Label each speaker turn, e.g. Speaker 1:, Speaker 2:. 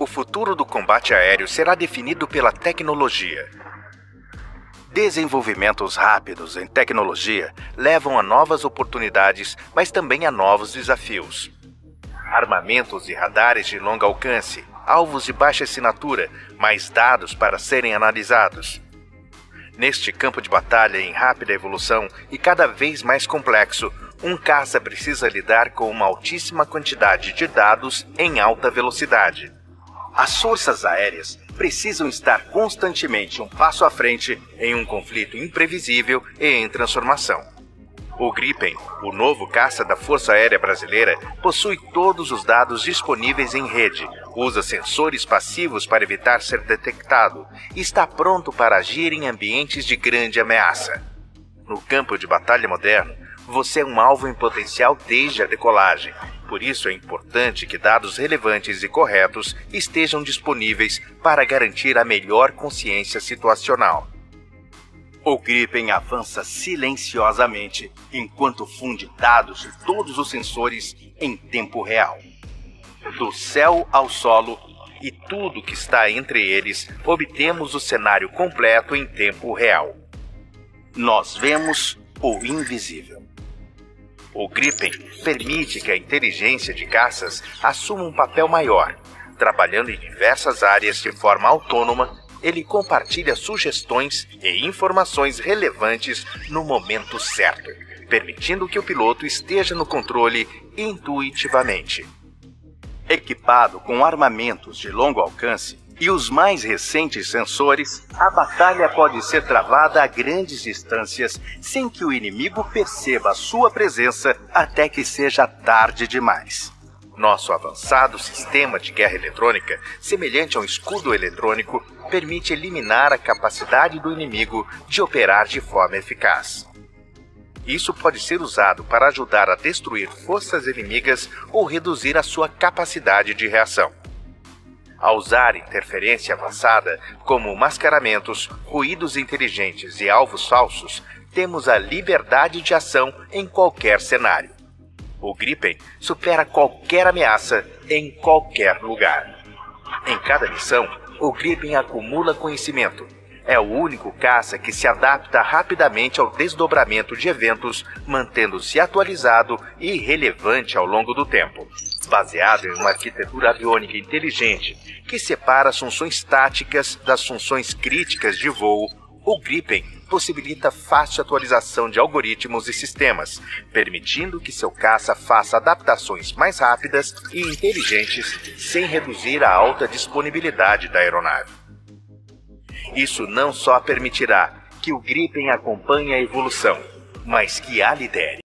Speaker 1: O futuro do combate aéreo será definido pela tecnologia. Desenvolvimentos rápidos em tecnologia levam a novas oportunidades, mas também a novos desafios. Armamentos e radares de longo alcance, alvos de baixa assinatura, mais dados para serem analisados. Neste campo de batalha em rápida evolução e cada vez mais complexo, um caça precisa lidar com uma altíssima quantidade de dados em alta velocidade. As forças aéreas precisam estar constantemente um passo à frente em um conflito imprevisível e em transformação. O Gripen, o novo caça da Força Aérea Brasileira, possui todos os dados disponíveis em rede, usa sensores passivos para evitar ser detectado e está pronto para agir em ambientes de grande ameaça. No campo de batalha moderno, você é um alvo em potencial desde a decolagem por isso é importante que dados relevantes e corretos estejam disponíveis para garantir a melhor consciência situacional. O Gripen avança silenciosamente enquanto funde dados de todos os sensores em tempo real. Do céu ao solo e tudo que está entre eles, obtemos o cenário completo em tempo real. Nós vemos o invisível. O Gripen permite que a inteligência de caças assuma um papel maior. Trabalhando em diversas áreas de forma autônoma, ele compartilha sugestões e informações relevantes no momento certo, permitindo que o piloto esteja no controle intuitivamente. Equipado com armamentos de longo alcance, e os mais recentes sensores, a batalha pode ser travada a grandes distâncias sem que o inimigo perceba sua presença até que seja tarde demais. Nosso avançado sistema de guerra eletrônica, semelhante a um escudo eletrônico, permite eliminar a capacidade do inimigo de operar de forma eficaz. Isso pode ser usado para ajudar a destruir forças inimigas ou reduzir a sua capacidade de reação. Ao usar interferência avançada, como mascaramentos, ruídos inteligentes e alvos falsos, temos a liberdade de ação em qualquer cenário. O Gripen supera qualquer ameaça em qualquer lugar. Em cada missão, o Gripen acumula conhecimento. É o único caça que se adapta rapidamente ao desdobramento de eventos, mantendo-se atualizado e relevante ao longo do tempo baseado em uma arquitetura aviônica inteligente que separa as funções táticas das funções críticas de voo, o Gripen possibilita fácil atualização de algoritmos e sistemas, permitindo que seu caça faça adaptações mais rápidas e inteligentes sem reduzir a alta disponibilidade da aeronave. Isso não só permitirá que o Gripen acompanhe a evolução, mas que a lidere.